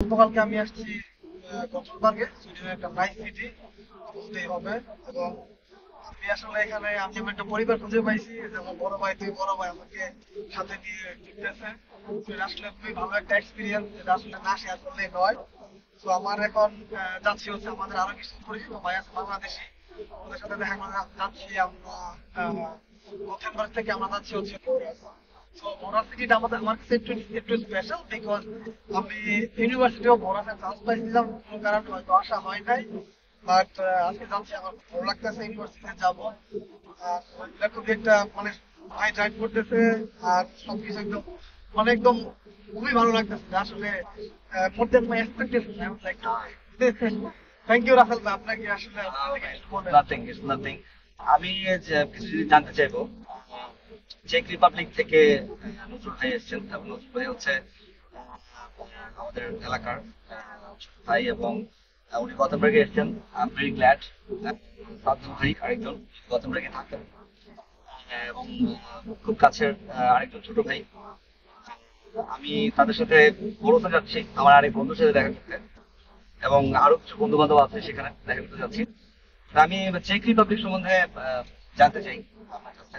গতকালকে আমি আসছি কক্সবাজারে সুইডেনের একটা নাইস সিটি বলতেই হবে এবং আমি আসলে এখানে, আমি আমার একটা পরিবার খুঁজে পাইছি যে আমার বড় ভাই তুই বড় ভাই আমাকে সাথে নিয়ে ঘুরতেছে। আসলে খুবই ভালো একটা এক্সপিরিয়েন্স যেটা আসলে না শেয়ার করলেই নয়। তো আমার এখন যাচ্ছি হচ্ছে আমাদের আরও কিছু পরিচিত ভাই আছে বাংলাদেশি। ওদের সাথে দেখা করে যাচ্ছি আমরা গথেনবার্গ থেকে আমরা যাচ্ছি হচ্ছে আমাদের আমার কাছে একটু একটু স্পেশাল বিকজ আমি ইউনিভার্সিটি অফ চান্স পাইছিলাম কোনো কারণে হয়তো আসা হয় নাই। বাট আজকে যাচ্ছি আমার ভালো লাগতেছে ইউনিভার্সিটিতে যাব। আর এটা খুবই একটা মানে ভাই ড্রাইভ করতেছে আর সবকিছু একদম মানে একদম খুবই ভালো লাগতেছে। আসলে more than my expectation I would like to. Thank you Rasel ভাই আপনাকে আসলে নাথিং ইজ নাথিং আমি কিছু যদি জানতে চাইব চেক রিপাবলিক থেকে নজরুল ভাই এসেছেন এবং নজরুল ভাই হচ্ছে আমাদের এলাকার ভাই এবং উনি গতবারে এসেছেন। আই ভেরি গ্ল্যাড সাদ্দুল ভাই আরেকজন গতবারে থাকেন। এবং খুব কাছের আরেকজন ছোট ভাই। আমি তাদের সাথে বড়তে যাচ্ছি, আমার আরেক বন্ধুর সাথে দেখা করতে। এবং আরও কিছু বন্ধু বান্ধব আছে সেখানে দেখা করতে যাচ্ছি। আমি চেক রিপাবলিক সম্বন্ধে জানতে চাই। আপনার কাছে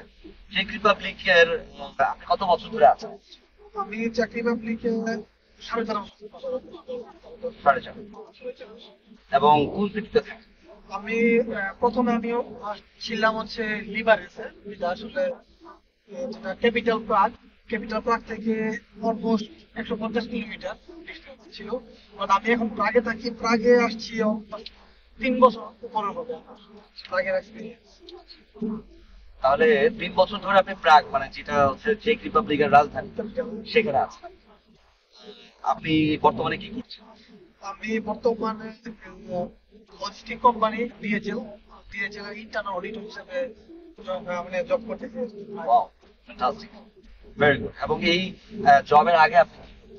চেক রিপাবলিকের আপনি কত বছর ধরে আছেন আমি চাকরি পাবলিকে সাড়ে চার বছর সাড়ে চার এবং কোন সিটিতে থাকেন আমি প্রথমে আমিও ছিলাম হচ্ছে লিবারেসে যেটা আসলে যেটা ক্যাপিটাল প্রাগ ক্যাপিটাল প্রাগ থেকে অলমোস্ট একশো পঞ্চাশ কিলোমিটার ছিল। বাট আমি এখন প্রাগে থাকি। প্রাগে আসছি তিন বছর। উপরে হবে প্রাগের এক্সপিরিয়েন্স তাহলে তিন বছর ধরে আপনি প্রাগ মানে যেটা হচ্ছে চেক রিপাবলিকের রাজধানী সেখানে আছেন। আপনি বর্তমানে কি করছেন? আমি বর্তমানে লজিস্টিক কোম্পানি ডিএচএল ডিএচএল এর ইন্টারনাল অডিটর হিসেবে job, মানে জব করতেছি। ওয়াও ফ্যান্টাস্টিক ভেরি গুড এবং এই জবের আগে আপনি কি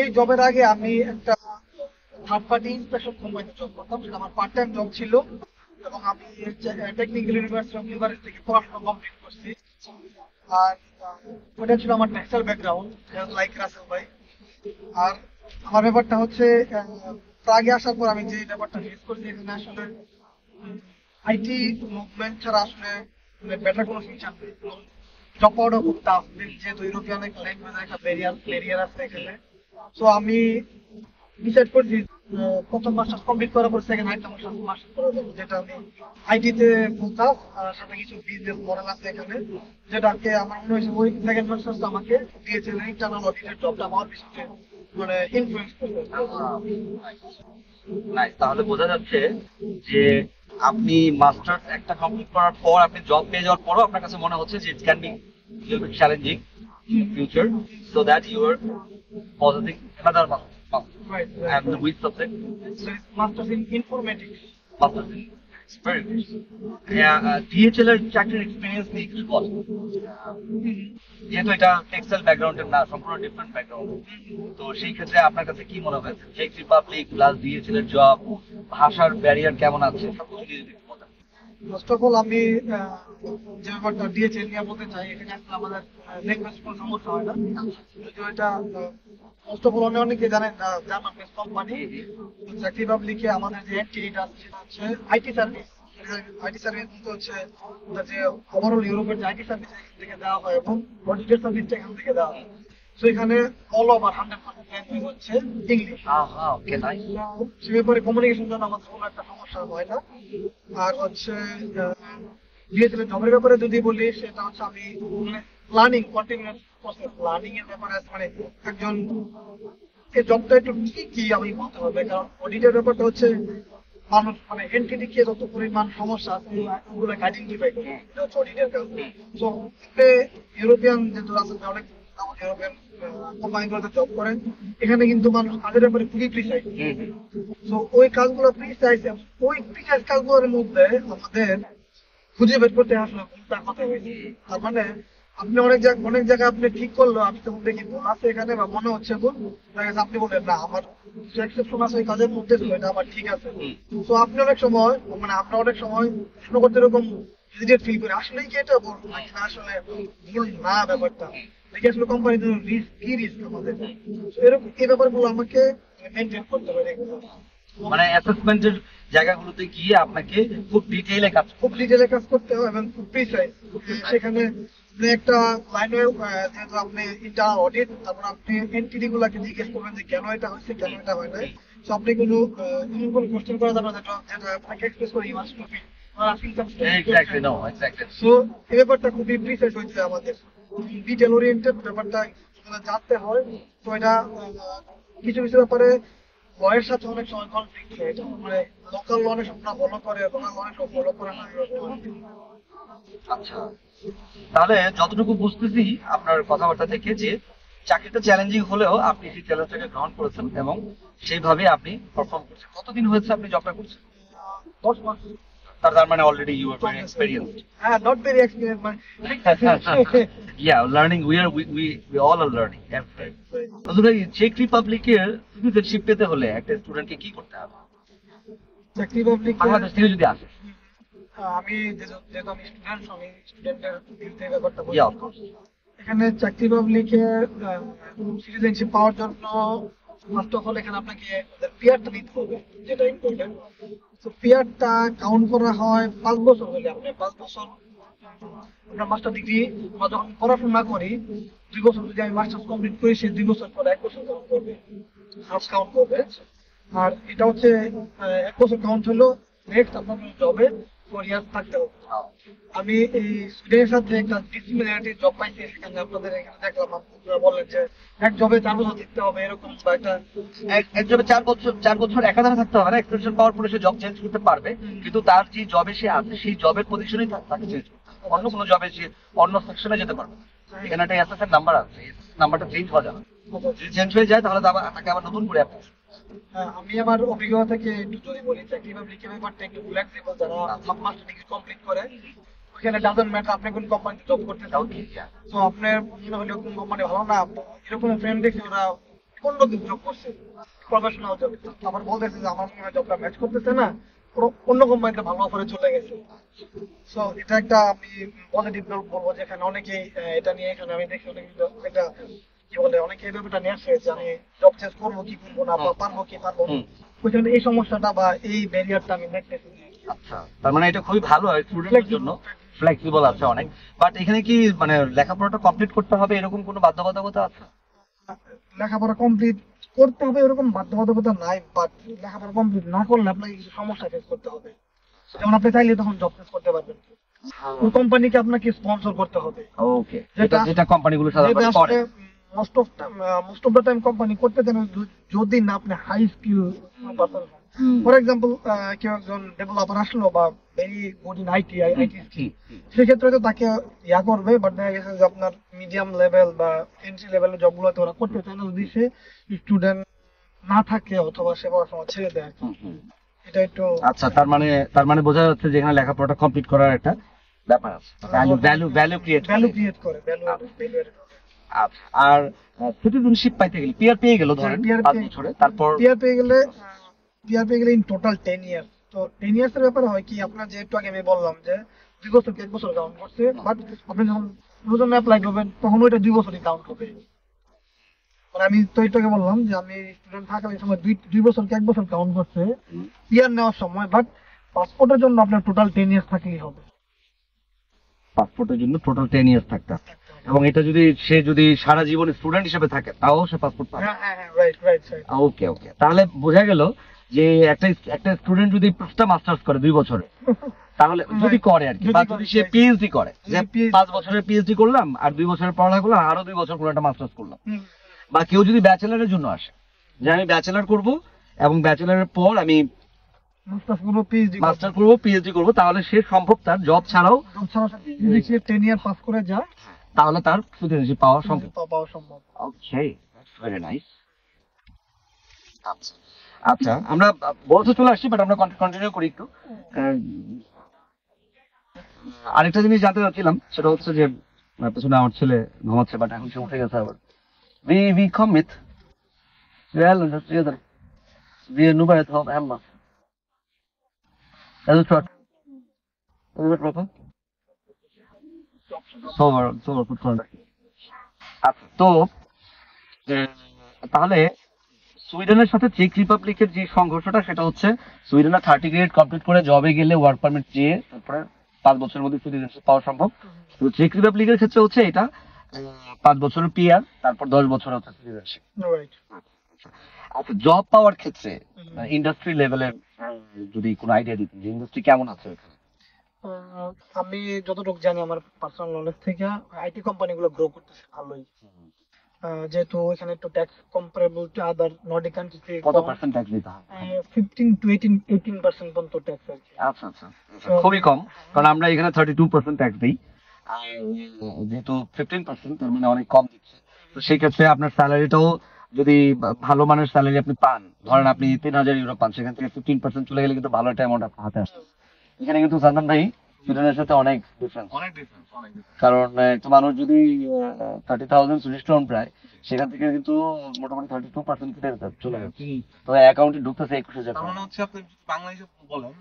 এই জবের আগে আমি একটা থার্ড পার্টি ইন্সপেকশন কোম্পানিতে জব করতাম সেটা আমার পার্ট টাইম জব ছিল। এবং আমি টেকনিক্যাল ইউনিভার্সিটি থেকে পড়াশোনা কমপ্লিট করছি। আর ওটা ছিল আমার ব্যাকগ্রাউন্ড লাইক রাসেল ভাই। আর আমার ব্যাপারটা হচ্ছে প্রাগে আসার পর আমি যে ব্যাপারটা ফেস করছি এখানে আসলে আইটি মুভমেন্ট ছাড়া আসলে বেটার কোনো ফিউচার নেই। জব পাওয়াটাও খুব টাফ যেহেতু ইউরোপিয়ান ল্যাঙ্গুয়েজ একটা ব্যারিয়ার সো আমি ডিসাইড করছি প্রথম মাস্টার্স কমপ্লিট করার পর সেকেন্ড মাস্টার্স মাস্টার্স করে দেবো, যেটা আমি আইটিতে ফোকাস আর সাথে কিছু বিজনেস মডেল আছে এখানে, যেটাকে আমার মনে হয়েছে ওই সেকেন্ড মাস্টার্স আমাকে দিয়েছে ইন্টারনাল অডিটের জবটা আমার মানে ইনফ্লুয়েন্স করবে। নাইস তাহলে বোঝা যাচ্ছে যে আপনি মাস্টার্স একটা কমপ্লিট করার পর আপনি জব পেয়ে যাওয়ার পরও আপনার কাছে মনে হচ্ছে যে it can be challenging future so that you are positive another master Right, and which subject? So it's masters in informatics. masters in it's very good yeah DHL এর চাকরির এক্সপিরিয়েন্স নিয়ে কিছু বল যেহেতু এটা টেক্সটাইল ব্যাকগ্রাউন্ডের না সম্পূর্ণ ডিফারেন্ট ব্যাকগ্রাউন্ড তো সেই ক্ষেত্রে আপনার কাছে কি মনে হয়েছে? চেক রিপাবলিক প্লাস ডিএচএল এর জব ভাষার ব্যারিয়ার কেমন আছে? সবকিছু নিয়ে। ফার্স্ট অফ অল আমি যে ব্যাপারটা ডিএচএল নিয়ে চাই, এখানে আসলে আমাদের ল্যাঙ্গুয়েজ সমস্যা হয় না। যদিও এটা ফার্স্ট অফ অল অনেক অনেকে জানেন জার্মান বেস কোম্পানি চাকরি পাবলিকে আমাদের যে এন্টিটিটা সেটা হচ্ছে আইটি সার্ভিস আইটি সার্ভিস বলতে হচ্ছে যে ওভারঅল ইউরোপের যে আইটি সার্ভিস থেকে দেওয়া হয় এবং অডিটের সার্ভিসটা এখান থেকে দেওয়া হয়। এখানে all over hundred percent language হচ্ছে ইংলিশ ওকে সে ব্যাপারে কমিউনিকেশন জন্য আমাদের কোনো একটা সমস্যা হয় না। আর হচ্ছে ডিএসএল জবের ব্যাপারে যদি বলি সেটা হচ্ছে আমি প্ল্যানিং কন্টিনিউয়াস প্রসেস প্ল্যানিং এর ব্যাপারে মানে একজন এই জবটা একটু কি আমি বলতে হবে কারণ অডিটের ব্যাপারটা হচ্ছে মানুষ মানে এন্টিটি কে যত পরিমাণ সমস্যা আছে ওগুলো আইডেন্টিফাই করে অডিটের কাজ সো ইউরোপিয়ান যেহেতু আছে অনেক কোম্পানিগুলোতে জব করেন। এখানে কিন্তু মানুষ কাজের ব্যাপারে খুবই প্রিসাইজ তো ওই কাজগুলো প্রিসাইজ ওই প্রিসাইজ কাজগুলোর মধ্যে আমাদের খুঁজে বের করতে আসলে তার কথা হয়েছে তার মানে আপনি অনেক জায়গা অনেক জায়গায় আপনি ঠিক করল আমি তখন দেখি ভুল আছে এখানে বা মনে হচ্ছে ভুল। দেখা আপনি বলেন না আমার এক্সেপশন আছে ওই কাজের মধ্যে তো এটা আমার ঠিক আছে। তো আপনি অনেক সময় মানে আমরা অনেক সময় প্রশ্ন করতে এরকম হেজিটেট ফিল করি আসলে কি এটা ভুল? নাকি আসলে ভুল না ব্যাপারটা? নাকি আসলে রিস্ক কি রিস্ক আমাদের এরকম এই ব্যাপারগুলো আমাকে মেনটেন করতে এগুলো। মানে অ্যাসেসমেন্টের জায়গাগুলোতে গিয়ে আপনাকে খুব ডিটেইলে কাজ খুব ডিটেলে কাজ করতে হয় এবং খুব প্রিসাইজ সেখানে আপনি একটা লাইনে যেহেতু আপনি অডিট তারপর আপনি এনটিডি গুলাকে জিজ্ঞেস করবেন যে কেন এটা হচ্ছে কেন এটা হয় নাই। তো আপনি কোনো এমন কোনো কোশ্চেন করা যাবে যেটা যেটা আপনাকে এক্সপ্রেস করে সো এই ব্যাপারটা খুবই প্রিসাইজ হয়েছে আমাদের। ডিটেল ওরিয়েন্টেড ব্যাপারটা জানতে হয়। তো এটা কিছু কিছু ব্যাপারে লয়ের সাথে অনেক সময় কনফ্লিক্ট হয়। এটা মানে লোকাল ফলো করে লোকাল ফলো করে না। আচ্ছা। তাহলে যতটুকু বুঝতেছি আপনার কথাবার্তা থেকে যে চাকরিটা চ্যালেঞ্জিং হলেও আপনি সেই চ্যালেঞ্জটাকে গ্রহণ করেছেন এবং সেইভাবে আপনি পারফর্ম করছেন। কতদিন হয়েছে আপনি জবটা করছেন? দশ মাস। তার মানে already you are very experienced হ্যাঁ নট ভেরি এক্সপিরিয়েন্স মানে learning we are we we, we all are learning Nazrul ভাই চেক রিপাবলিকের সিটিজেনশিপ পেতে হলে একটা স্টুডেন্টকে কি করতে হবে? চাকরি পাবলিক বাংলাদেশ থেকে যদি আসে। আমি যেহেতু আমি স্টুডেন্ট আমি স্টুডেন্টের থেকে বলি এখানে চাকরি পাবলিকে সিটিজেনশিপ পাওয়ার জন্য ফার্স্ট অফ অল এখানে আপনাকে পিয়ারটা নিতে হবে, যেটা ইম্পর্টেন্ট তো পিয়ারটা কাউন্ট করা হয় পাঁচ বছর হলে। আপনি পাঁচ বছর, আমরা মাস্টার ডিগ্রি আমরা যখন পড়াশোনা করি, দুই বছর যদি আমি মাস্টার্স কমপ্লিট করি, সে দুই বছর পরে এক বছর কাউন্ট করবে। হাফ কাউন্ট করবে। আর এটা হচ্ছে এক বছর কাউন্ট হলো নেক্সট আপনার জবে আমি এই সুইডেনের সাথে একটা ডিসিমিলারিটি জব পাইছি সেখানে আপনাদের এখানে দেখলাম আপনারা বললেন যে এক জবে চার বছর দিতে হবে এরকম বা একটা এক- জবে চার বছর চার বছর একাধারে থাকতে হবে না এক্সটেনশন পাওয়ার পরে সে জব চেঞ্জ করতে পারবে কিন্তু তার যে জবে সে আছে সেই জবের পজিশনেই তাকে চেঞ্জ অন্য কোনো জবে সে অন্য সেকশনে যেতে পারবে। এখানে একটা এসএসএর নাম্বার আছে নাম্বারটা চেঞ্জ হওয়া যাবে যদি চেঞ্জ হয়ে যায় তাহলে তাকে আবার নতুন করে অ্যাপ্লাই আমি আমার অভিজ্ঞতা থেকে একটু যদি বলি চাকরি পাবলিকের ব্যাপারটা একটু ফ্লেক্সিবল যারা মাস্টার ডিগ্রি কমপ্লিট করে ওখানে ডাজন্ট ম্যাটার আপনি কোন কোম্পানিতে জব করতে চান তো আপনার মনে হলে কোন কোম্পানি ভালো না, এরকম ফ্রেন্ড দেখছি ওরা অন্য দিন জব করছে প্রফেশনাল জব আবার বলতেছে যে আমার মনে হয় জবটা ম্যাচ করতেছে না অন্য কোম্পানিতে ভালো অফারে চলে গেছে। সো এটা একটা আমি পজিটিভ বলব যে এখানে অনেকেই এটা নিয়ে এখানে আমি দেখি অনেক, এটা কি বলে অনেকে এই ব্যাপারটা নিয়ে আসছে যে আমি জব চেঞ্জ করব কি করব না বা পারব কি পারব না। ওইখানে এই সমস্যাটা বা এই ব্যারিয়ারটা আমি দেখতেছি আচ্ছা তার মানে এটা খুবই ভালো হয় স্টুডেন্টের জন্য। ফ্লেক্সিবল আছে অনেক। বাট এখানে কি মানে লেখাপড়াটা কমপ্লিট করতে হবে? এরকম কোনো বাধ্যবাধকতা আছে? লেখাপড়া কমপ্লিট করতে হবে এরকম বাধ্যবাধকতা নাই। বাট লেখাপড়া কমপ্লিট না করলে আপনাকে কিছু সমস্যা ফেস করতে হবে। যেমন আপনি চাইলে তখন জব চেঞ্জ করতে পারবেন। কোম্পানিকে আপনাকে স্পন্সর করতে হবে। ওকে যেটা যেটা কোম্পানিগুলো সাধারণত করে। Most of most of the time company করতে দেন যদি না আপনি high skill person for example কেউ একজন ডেভেলপার আসলো বা very good in IT IT hmm. সেক্ষেত্রে তো তাকে ইয়া করবে বাট দেখা গেছে যে আপনার মিডিয়াম লেভেল বা এন্ট্রি লেভেলের জবগুলোতে ওরা করতে চায় না। যদি সে স্টুডেন্ট না থাকে অথবা সে পড়াশোনা ছেড়ে দেয়। এটা একটু আচ্ছা তার মানে তার মানে বোঝা যাচ্ছে যে এখানে লেখাপড়াটা কমপ্লিট করার একটা ব্যাপার আছে। Value value value create value create করে। ভ্যালু ভ্যালু আচ্ছা। আর সিটিজেনশিপ পাইতে গেলে পিআর পেয়ে গেল ধরেন PR পাঁচ পেয়ে- বছরে। তারপর পিয়ার পেয়ে গেলে পিয়ার পেয়ে গেলে ইন টোটাল টেন ইয়ার্স তো টেন ইয়ার্স এর ব্যাপারে হয় কি আপনার যেহেতু আগে আমি বললাম যে দুই বছর এক বছর কাউন্ট করছে বাট আপনি যখন নতুন অ্যাপ্লাই করবেন তখন ওইটা দুই বছরই কাউন্ট হবে। মানে আমি তো একটু আগে বললাম যে আমি স্টুডেন্ট থাকার সময় দুই দুই বছর এক বছর কাউন্ট করছে পিয়ার নেওয়ার সময় বাট পাসপোর্টের জন্য আপনার টোটাল টেন ইয়ার্স থাকলেই হবে। পাসপোর্টের জন্য টোটাল টেন ইয়ার্স থাকতে হবে। এবং এটা যদি সে যদি সারা জীবন স্টুডেন্ট হিসেবে থাকে তাও সে পাসপোর্ট পাবে। হ্যাঁ হ্যাঁ হ্যাঁ right right right okay okay তাহলে বোঝা গেল যে একটা একটা স্টুডেন্ট যদি পাঁচটা মাস্টার্স করে দুই বছরে তাহলে যদি করে আর কি বা যদি সে. পিএইচডি করে যে পাঁচ বছরের পিএইচডি করলাম আর দুই বছরের পড়ালেখা করলাম আরও দুই বছর কোনো একটা মাস্টার্স করলাম। বা কেউ যদি ব্যাচেলারের জন্য আসে যে আমি ব্যাচেলার করব এবং ব্যাচেলারের পর আমি মাস্টার্স করব পিএইচডি মাস্টার করব পিএইচডি করব তাহলে সে সম্ভব তার জব ছাড়াও যদি সে টেন ইয়ার পাস করে যায় তাহলে তার সিটিজেনশিপ পাওয়া সম্ভব পাওয়া সম্ভব ওকে ভেরি নাইস আচ্ছা আচ্ছা আমরা বলতে চলে আসছি বাট আমরা কন্টিনিউ করি একটু আরেকটা জিনিস জানতে চাচ্ছিলাম সেটা হচ্ছে যে পেছনে আমার ছেলে ঘুমাচ্ছে বাট এখন সে উঠে গেছে আবার vi kommit. Vi är alldeles redan. Vi har nog börjat ha hemma. Är du trött? Är আচ্ছা তো তাহলে সুইডেনের সাথে চেক রিপাবলিকের যে সংঘর্ষটা সেটা হচ্ছে সুইডেনে থার্টি গ্রেড কমপ্লিট করে জবে গেলে ওয়ার্ক পারমিট চেয়ে তারপরে পাঁচ বছরের মধ্যে সিটিজেনশিপ পাওয়া সম্ভব। তো চেক রিপাবলিকের ক্ষেত্রে হচ্ছে এটা পাঁচ বছরের পিয়ার তারপর দশ বছর হচ্ছে সিটিজেনশিপ আচ্ছা জব পাওয়ার ক্ষেত্রে ইন্ডাস্ট্রি লেভেলের যদি কোনো আইডিয়া দিতেন যে ইন্ডাস্ট্রি কেমন আছে আমি যতটুকু জানি আমার পার্সোনাল নলেজ থেকে আইটি কোম্পানিগুলো গ্রো করতেছে ভালোই। যেহেতু এখানে একটু tax comparable to other Nordic country কত পার্সেন্ট ট্যাক্স দিতে হয়? Fifteen to eighteen eighteen percent পর্যন্ত ট্যাক্স আর কি। আচ্ছা আচ্ছা খুবই কম কারণ আমরা এখানে থার্টি টু পার্সেন্ট ট্যাক্স দিই যেহেতু ফিফটিন পার্সেন্ট তার মানে অনেক কম দিচ্ছে। তো সেই ক্ষেত্রে আপনার স্যালারিটাও যদি ভালো মানের স্যালারি আপনি পান ধরেন আপনি তিন হাজার ইউরো পান সেখান থেকে ফিফটিন পার্সেন্ট চলে গেলে কিন্তু ভালো একটা অ্যামাউন্ট আপনার হাতে আসে এখানে কিন্তু সালমান ভাই সুইডেনের সাথে অনেক ডিফারেন্স অনেক ডিফারেন্স অনেক। কারণ একটা মানুষ যদি থার্টি থাউজেন্ড সুইডিশ ক্রোন প্রায় সেখান থেকে কিন্তু মোটামুটি থার্টি টু পার্সেন্ট কেটে যেতে- চলে গেছে হুম। তো অ্যাকাউন্টে ঢুকতেছে একুশ হাজার তার। মানে হচ্ছে আপনি যদি বাংলা হিসেবে বলেন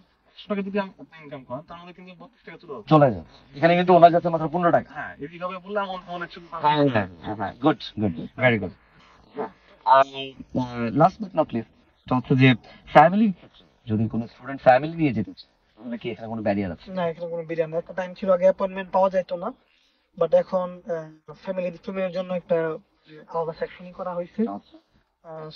টাকা যদি আপনি ইনকাম করেন তার মধ্যে কিন্তু বত্রিশ টাকা চলে যায় এখানে কিন্তু ওনার কাছে মাত্র পনেরো টাকা হ্যাঁ এইভাবে বললে আমার অনেক হ্যাঁ হ্যাঁ হ্যাঁ গুড গুড ভেরি গুড আর লাস্ট বাট নট লিস্ট হচ্ছে যে ফ্যামিলি যদি কোনো স্টুডেন্ট ফ্যামিলি নিয়ে যেতে চায় তাহলে কি এখানে কোনো ব্যারিয়ার আছে? না এখানে কোনো বিরিয়ানি একটা টাইম ছিল আগে অ্যাপয়েন্টমেন্ট পাওয়া যেত না। বাট এখন ফ্যামিলি ফ্যামিলির জন্য একটা আলাদা সেকশনই করা হয়েছে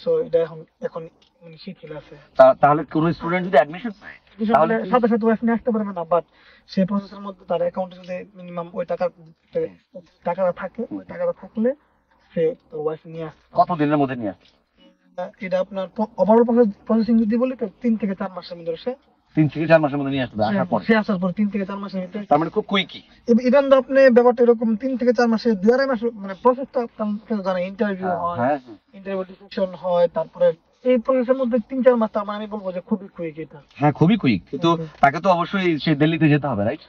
সো এটা এখন এখন মানে শিথিল আছে তাহলে কোনো স্টুডেন্ট যদি অ্যাডমিশন পায় তাহলে সাথে সাথে ওয়াইফ নিয়ে আসতে পারবে না বাট সেই প্রসেসের মধ্যে তার অ্যাকাউন্টে যদি মিনিমাম ওই টাকা টাকাটা থাকে ওই টাকাটা থাকলে সে ওয়াইফ নিয়ে আসতে। কত দিনের মধ্যে নিয়ে আহ, এটা আপনার ওভারঅল প্রসেসিং যদি বলি তো তিন থেকে চার মাসের মধ্যে সে তিন থেকে চার মাসের মধ্যে নিয়ে আসবে আসার পর। সে আসার পর তিন থেকে চার মাসের ভিতরে তার মানে খুব কুইকি ইভেন তো আপনি ব্যাপারটা এরকম তিন থেকে চার মাসে দুই আড়াই মাস মানে প্রসেসটা আপনার জানেন ইন্টারভিউ হয় হ্যাঁ ইন্টারভিউ ডিসিশন হয় তারপরে এই প্রসেসের মধ্যে তিন চার মাস মানে আমি বলব যে খুবই কুইক এটা। হ্যাঁ খুবই কুইক কিন্তু তাকে তো অবশ্যই সে দিল্লিতে যেতে হবে রাইট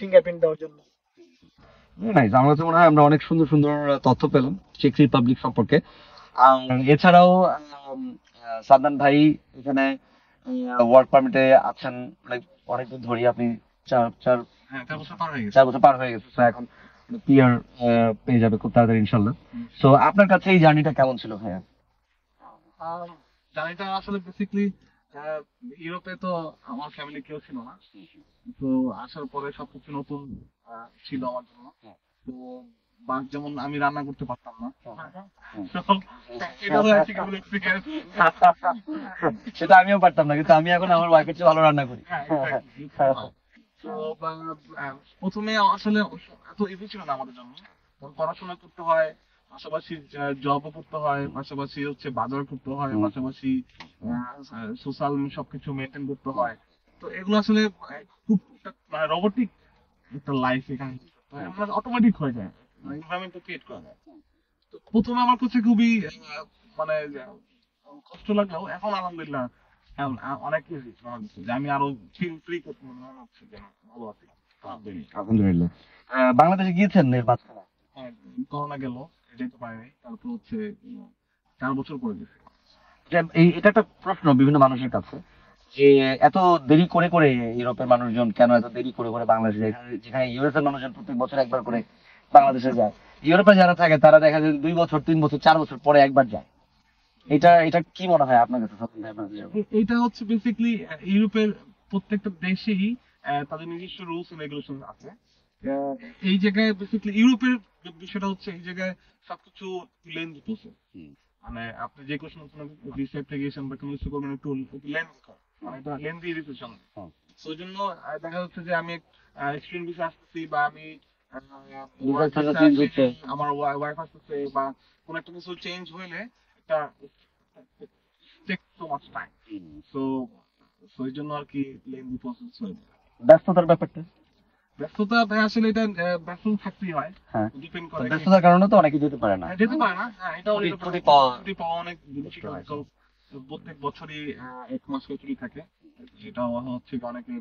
ফিঙ্গারপ্রিন্ট দেওয়ার জন্য। নাইস আমার কাছে মনে হয় আমরা অনেক সুন্দর সুন্দর তথ্য পেলাম চেক রিপাবলিক সম্পর্কে। এছাড়াও সাদমান ভাই এখানে ওয়ার্ক পারমিটে আছেন। অনেক অনেকদিন ধরে আপনি চার চার হ্যাঁ চার বছর পার হয়ে গেছে। চার বছর পার হয়ে গেছে। তো এখন পিয়ার পেয়ে যাবে খুব তাড়াতাড়ি ইনশাল্লাহ তো আপনার কাছে এই জার্নিটা কেমন ছিল ভাইয়া? জার্নিটা আসলে বেসিকলি ইউরোপে তো আমার ফ্যামিলি কেউ ছিল না। তো আসার পরে সবকিছু নতুন ছিল আমার জন্য। তো বা যেমন আমি রান্না করতে পারতাম না। এক্সপিরিয়েন্স সেটা আমিও পারতাম না কিন্তু আমি এখন আমার ওয়াইফের চেয়ে ভালো রান্না করি। হ্যাঁ, প্রথমে আসলে এত ইজি ছিল না আমাদের জন্য। পড়াশোনা করতে হয় পাশাপাশি জবও করতে হয় পাশাপাশি হচ্ছে বাজার করতে হয়। পাশাপাশি সোশ্যাল সবকিছু মেনটেন করতে হয়। তো এগুলো আসলে খুব রোবটিক একটা লাইফ এখানে। অটোমেটিক হয়ে যায়। এনভায়রনমেন্ট ক্রিয়েট করা যায়। তো প্রথমে আমার কাছে খুবই মানে কষ্ট লাগলেও এখন আলহামদুলিল্লাহ হ্যাঁ, অনেক ইজি আমার কাছে যে আমি আরও ফিল ফ্রি করতে মনে হচ্ছে ভালো আছি। আলহামদুলিল্লাহ। আলহামদুলিল্লাহ। বাংলাদেশে গিয়েছেন এর মাঝখানে হ্যাঁ করোনা গেল যেতে পারিনি তারপর হচ্ছে চার বছর পরে গেছে। এই এটা একটা প্রশ্ন বিভিন্ন মানুষের কাছে যে এত দেরি করে করে ইউরোপের মানুষজন কেন এত দেরি করে করে বাংলাদেশে যেখানে- যেখানে ইউএস এর মানুষজন প্রত্যেক বছর একবার করে বাংলাদেশে যায়। ইউরোপে যারা থাকে তারা দেখা যায় দুই বছর তিন বছর চার বছর পরে একবার যায়। এটা এটা কি মনে হয় আপনার কাছে এটা হচ্ছে বেসিক্যালি ইউরোপের প্রত্যেকটা দেশেই তাদের নিজস্ব রুলস এন্ড রেগুলেশন আছে। এই জায়গায় বেসিক্যালি ইউরোপের বিষয়টা হচ্ছে এই জায়গায় সবকিছু লেন্থ প্রসেস মানে আপনি যে কোশ্চেন ভিসা অ্যাপ্লিকেশন বা কোনো কিছু করবেন একটু লেন্থ মানে এটা লেন্থি ডিসিশন হুম। তো ওই জন্য দেখা যাচ্ছে যে আমি স্টুডেন্ট ভিসা আসতেছি বা আমি আমার ওয়াইফ আসতেছে বা কোনো একটা কিছু চেঞ্জ হইলে সো সো জন্য আর কি লেন্দি প্রসেস হয়ে ব্যস্ততার ব্যাপারটা? ব্যস্ততা আসলে এটা ব্যস্ত থাকতেই হয়। হ্যাঁ। ডিপেন্ড করে ব্যস্ততার কারণে তো অনেকে যেতে পারে না। হ্যাঁ, যেতে পারে না। হ্যাঁ এটাও ছুটি- ছুটি পাওয়া- ছুটি পাওয়া অনেক difficult। হয়। তো প্রত্যেক বছরই এক মাস করে ছুটি থাকে। এটাও হচ্ছে অনেকে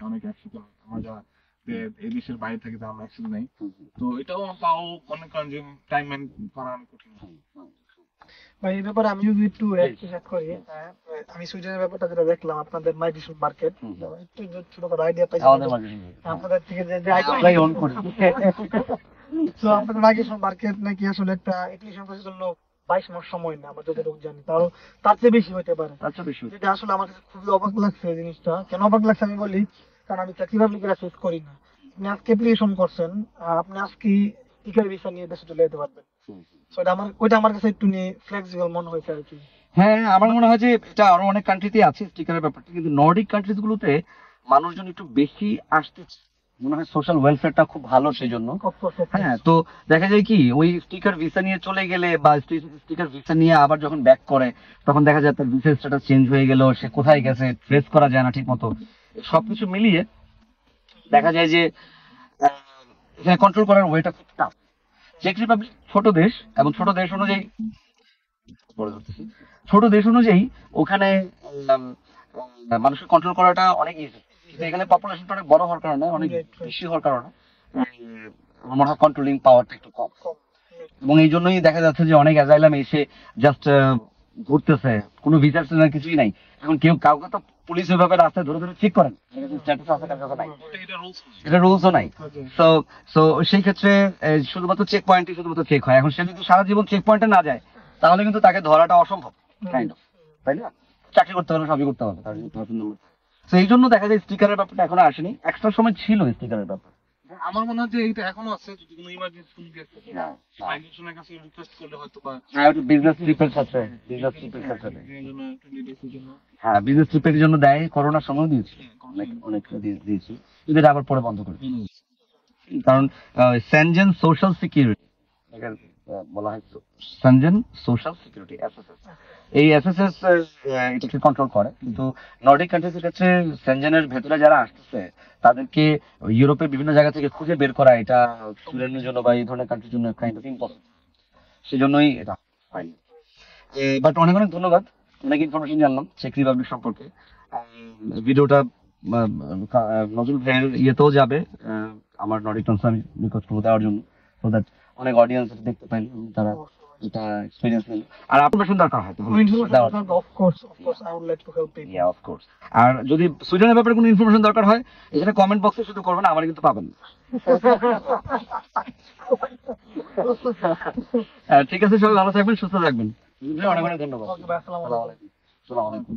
অনেকে একসাথে নেয়। যারা যে- এই দেশের বাইরে থেকে যারা আমরা একসাথে নেই তো এটাও পাও মনে করেন যে টাইম ম্যান করা অনেক কঠিন ভাই এই ব্যাপারে আমি যদি একটু অ্যাড করি হ্যাঁ, আমি সুইডেনের ব্যাপারটা যেটা দেখলাম আপনাদের মাইগ্রেশন মার্কেট। একটু ছোটখাটো আইডিয়া পাইছি আপনাদের থেকে যে যে আমরাই অন করি। তো আপনাদের মাইগ্রেশন মার্কেট নাকি আসলে একটা প্রসেসের জন্য বাইশ মাস সময় না আমরা যতটুকু জানি। তারও তার চেয়ে বেশি হতে পারে। আচ্ছা বেশি যেটা আসলে আমার কাছে খুবই অবাক লাগছে জিনিসটা। কেন অবাক লাগছে আমি বলি কারণ আমি চাকরি পাবলিকের অ্যাসেস করি না। আপনি আজকে অ্যাপ্লিকেশন করছেন আপনি আজকে টিকার ভিসা নিয়ে দেশে চলে যেতে পারবেন। So এটা আমার ওইটা আমার কাছে একটু নিয়ে ফ্লেক্সিবল মনে হয়েছে আর কি। হ্যাঁ আমার মনে হয় যে এটা আরও অনেক কান্ট্রিতে আছে স্টিকারের ব্যাপারটা। কিন্তু নর্ডিক কান্ট্রিজ গুলোতে মানুষজন একটু বেশি আসতেছে মনে হয় সোশ্যাল ওয়েলফেয়ারটা খুব ভালো সেই জন্য. হ্যাঁ তো দেখা যায় কি ওই স্টিকার ভিসা নিয়ে চলে গেলে বা স্টিকার ভিসা নিয়ে আবার যখন ব্যাক করে তখন দেখা যায় তার ভিসা স্ট্যাটাস চেঞ্জ হয়ে গেল সে কোথায় গেছে ট্রেস করা যায় না ঠিক মতো সবকিছু মিলিয়ে দেখা যায় যে এখানে কন্ট্রোল করার ওয়েটা খুব টাফ চেক রিপাবলিক ছোট দেশ এবং ছোট দেশ অনুযায়ী ছোট দেশ অনুযায়ী ওখানে উম, কন্ট্রোল করাটা অনেক ইজি এখানে পপুলেশনটা অনেক বড় হওয়ার কারণে অনেক বেশি হওয়ার কারণে আমার মনে হয় কন্ট্রোলিং পাওয়ারটা একটু কম। এবং এই জন্যই দেখা যাচ্ছে যে অনেক অ্যাজাইলাম এসে জাস্ট ঘুরতেছে কোনো ভিসার কিছুই নাই। এখন কেউ কাউকে তো পুলিশ ওইভাবে রাস্তায় ধরে ধরে চেক করেন। স্ট্যাটাস আছে কার কাছে নাই। এটা রুলসও নাই। সো সো সেই ক্ষেত্রে শুধুমাত্র চেক পয়েন্টই শুধুমাত্র চেক হয়। এখন সে যদি সারা জীবন চেক পয়েন্টে না যায় তাহলে কিন্তু তাকে ধরাটা অসম্ভব কাইন্ড অফ তাই না? চাকরি করতে হলে সবই করতে হবে। তার তো এই জন্য দেখা যায় স্টিকারের ব্যাপারটা এখনও আসেনি। একটা সময় ছিল স্টিকারের ব্যাপার। আমার মনে হয় যে এটা এখনও আছে যদি কোনো ইমার্জেন্সি মাইগ্রেশনের কাছে রিকোয়েস্ট করলে হয়তো বা হ্যাঁ একটু বিজনেস ট্রিপের সাথে বিজনেস ট্রিপের সাথে হ্যাঁ বিজনেস ট্রিপের জন্য দেয় করোনা সময় দিয়েছি। অনেক অনেক দিয়ে- দিয়েছি। কিন্তু এটা আবার পরে বন্ধ করে। কারণ সেনজেন সোশ্যাল সিকিউরিটি বলা হয় সেনজেন সোশ্যাল সিকিউরিটি এসএসএস এই এসএসএস এটাকে কন্ট্রোল করে, কিন্তু নর্ডিক কান্ট্রিজের সেনজেনের ভেতরে যারা আসতেছে, তাদেরকে ইউরোপের বিভিন্ন জায়গা থেকে খুঁজে বের করা, এটা স্টুডেন্টের জন্য বা এই ধরনের কান্ট্রির জন্য কাইন্ড অফ ইম্পসিবল এটা হয়নি। বাট অনেক অনেক ধন্যবাদ। অনেক ইনফরমেশন জানলাম চেক রিপাবলিক সম্পর্কে। ভিডিওটা নজরুল ভাইয়ের ইয়েতেও যাবে আমার নর্ডিক নিকট দেওয়ার জন্য। সো দ্যাট অনেক অডিয়েন্স দেখতে পাইল তারা এটা এক্সপিরিয়েন্স নিল। আর ইনফরমেশন দরকার হয় দেওয়ার of course of course I would like to help people yeah of course আর যদি সুইডেনের ব্যাপারে কোনো ইনফরমেশন দরকার হয় এখানে কমেন্ট বক্সে শুধু করবেন আমার কিন্তু পাবেন ঠিক আছে সবাই ভালো থাকবেন সুস্থ থাকবেন। অনেক অনেক ধন্যবাদ আসসালামু আলাইকুম। আসসালামু আলাইকুম।